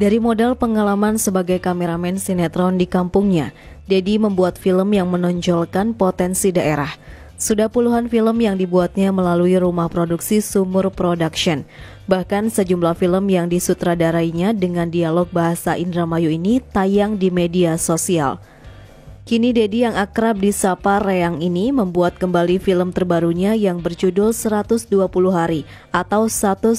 Dari modal pengalaman sebagai kameramen sinetron di kampungnya, Dedi membuat film yang menonjolkan potensi daerah. Sudah puluhan film yang dibuatnya melalui rumah produksi Sumur Production. Bahkan sejumlah film yang disutradarainya dengan dialog bahasa Indramayu ini tayang di media sosial. Kini Dedi yang akrab disapa Reang ini membuat kembali film terbarunya yang berjudul 120 Hari atau 120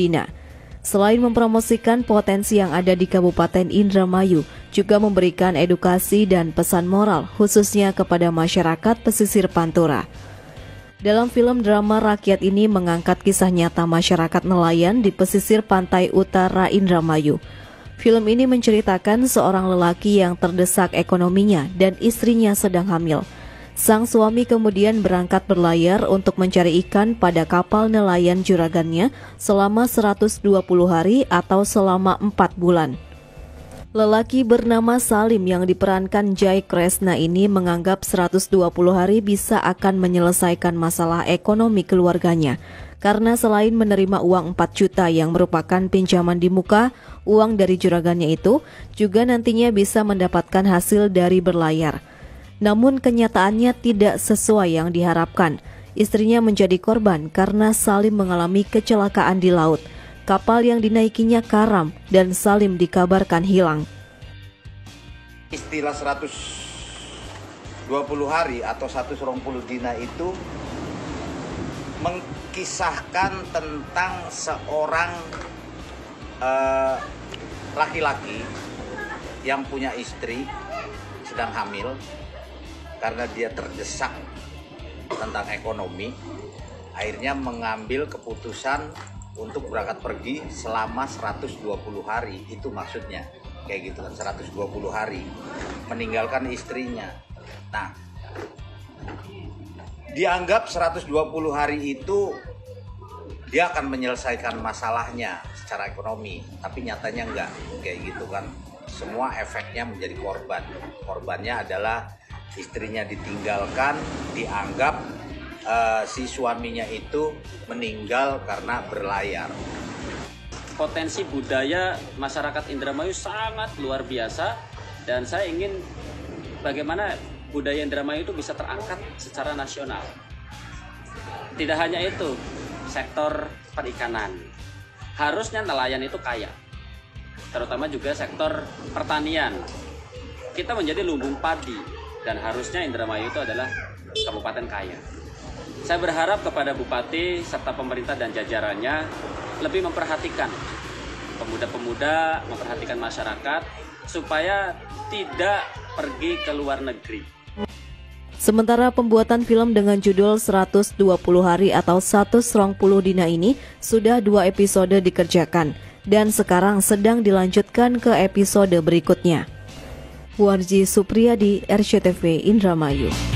Dina. Selain mempromosikan potensi yang ada di Kabupaten Indramayu, juga memberikan edukasi dan pesan moral khususnya kepada masyarakat pesisir Pantura. Dalam film drama rakyat ini mengangkat kisah nyata masyarakat nelayan di pesisir pantai utara Indramayu. Film ini menceritakan seorang lelaki yang terdesak ekonominya dan istrinya sedang hamil. Sang suami kemudian berangkat berlayar untuk mencari ikan pada kapal nelayan juragannya selama 120 hari atau selama 4 bulan. Lelaki bernama Salim yang diperankan Jai Kresna ini menganggap 120 hari bisa akan menyelesaikan masalah ekonomi keluarganya. Karena selain menerima uang 4 juta yang merupakan pinjaman di muka, uang dari juragannya itu juga nantinya bisa mendapatkan hasil dari berlayar. Namun kenyataannya tidak sesuai yang diharapkan. Istrinya menjadi korban karena Salim mengalami kecelakaan di laut. Kapal yang dinaikinya karam dan Salim dikabarkan hilang. Istilah 120 hari atau 120 dina itu mengkisahkan tentang seorang eh, laki-laki uh, yang punya istri sedang hamil karena dia terdesak tentang ekonomi akhirnya mengambil keputusan untuk berangkat pergi selama 120 hari. Itu maksudnya kayak gitu kan 120 hari meninggalkan istrinya. Nah dianggap 120 hari itu dia akan menyelesaikan masalahnya secara ekonomi tapi nyatanya enggak kayak gitu kan. Semua efeknya menjadi korban. Korbannya adalah istrinya ditinggalkan, dianggap uh, si suaminya itu meninggal karena berlayar. Potensi budaya masyarakat Indramayu sangat luar biasa dan saya ingin bagaimana budaya Indramayu itu bisa terangkat secara nasional. Tidak hanya itu, sektor perikanan. Harusnya nelayan itu kaya. Terutama juga sektor pertanian. Kita menjadi lumbung padi dan harusnya Indramayu itu adalah kabupaten kaya. Saya berharap kepada bupati serta pemerintah dan jajarannya lebih memperhatikan pemuda-pemuda, memperhatikan masyarakat supaya tidak pergi ke luar negeri. Sementara pembuatan film dengan judul 120 hari atau 120 dina ini sudah dua episode dikerjakan dan sekarang sedang dilanjutkan ke episode berikutnya. Warji Supriyadi, RCTV Indramayu.